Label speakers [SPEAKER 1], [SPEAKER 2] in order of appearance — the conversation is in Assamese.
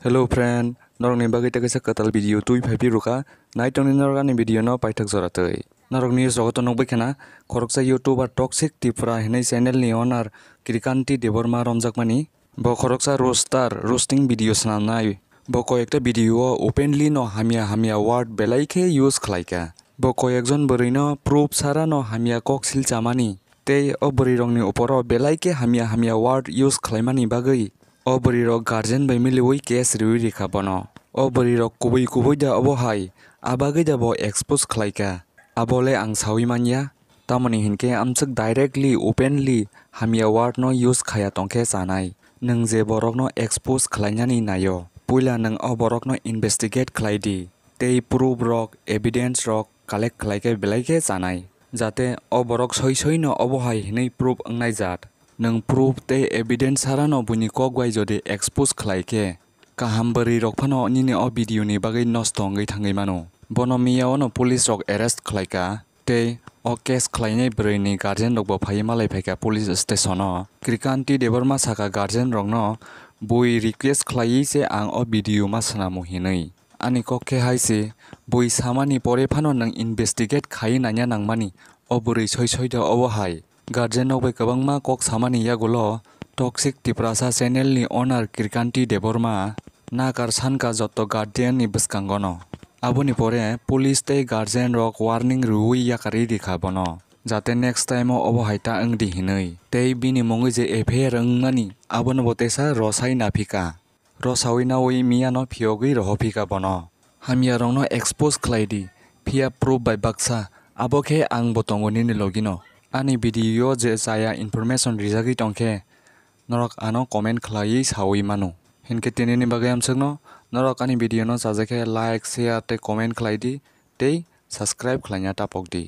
[SPEAKER 1] Hello friend, norok ni bagay ta kaisa katal video tui phai piruka, nai tongni norok ani video no paithak jora tui. Norok ni jogoto nokbai khana, khoroksa YouTuber toxic tipra hinai channel ni owner Krikanti Deborma romjakmani, bo khoroksa roaster roasting video swnamnai. bo কয়েকটা ভিডিও ওপেনলি ন হামিয়া হামিয়া ওয়ার্ড বেলাইকে ইউজ খালাইকা bo কয়েকজন বরই ন প্রুফ সারা ন হামিয়া কক সিল চামানি tei o bori rok ni opor o belai hamia hamia word use khlaimani bagui অবৰীৰ গাৰ্জেন বাই মিলি ৱৈ কেছ ৰিউ ৰেখা বন অবৰীৰ কুবৈ কুবৈ দা অবহাই আবাগৈ দাব এক্সপ'জ খালাইকা আবলে আং চাউই মানিয়া তামানি হিনকে আমচক ডাইৰেক্টলি অপেনলি হামিয়া ৱাৰ্ড ন ইউজ খায়া টংকে জানাই নং যে বৰক ন এক্সপ'জ খালাইনানি নায় পইলা নং অ বৰক ন ইনভেষ্টিগেট খালাই দি তেই প্ৰুফ ৰক এভিডেন্স ৰক কালেক্ট খালাইকে বেলাইকে জানাই যাতে অ বৰক চৈ চৈ ন অবহাই হিনে প্ৰুফ অংনাই জাত नों प्रूफ ते एविडेंस हारानो बुनिको गवाय जदि एक्सपोज खलाइके काहामबरी रखफानो निने अ भिडियोनि बागै नस्थ हङै थाङै मानो बनमियावनो पुलिस रक एरेस्ट खलाइका ते अ केस खलाइनाय ब्रैनि गार्जेन रकबो फायो मालाय फाइका पुलिस स्टेशनो क्रिकान्ति देबरमा साका गार्जेन रकनो बय रिक्वेस्ट खलायै जे आं अ भिडियो मा सानामु हिनै आनि कके हाइसे बय सामानि परेफानो नों इनभेस्टिगेट खायै नानिया नांमानि अबोरै सैसैदो अबहाय गार्जेनों बे कबंगमा कोक सामानी या गुलो टॉक्सिक टिप्रासा सेनेल नी ओनर किरकांटी डेबोरमा ना कर्षण का जोतो गार्डियन नी बस कंगोनो अबु नी पोरे पुलिस ते गार्जेन रोक वार्निंग रुई या करी दिखा बनो जाते नेक्स्ट टाइम अब हाइटा अंग दी हिनई ते बी नी मोंगे जे एफे रंग मनी अबु न बोतेसा रोसाई ना फिका रोसाई ना वही मिया नो फियोगी रहो फिका बनो हम यारों नो एक्सपोज क्लाइडी फिया प्रूफ बाय बक्सा अबो के अंग बोतोंगो नी लोगिनो আনি ভিডিঅ যে যায় ইনফৰমেশ্যন ৰিজাগি টংখে নৰক আনো কমেণ্ট খেলাই চাওই মানু হেনকে তিনি নিবাগে আমচক ন নৰক আনি ভিডিঅ' ন চাজেখে লাইক শ্বেয়াৰ তে কমেণ্ট খেলাই দি তেই ছাবস্ক্ৰাইব খেলাইনা টাপক দি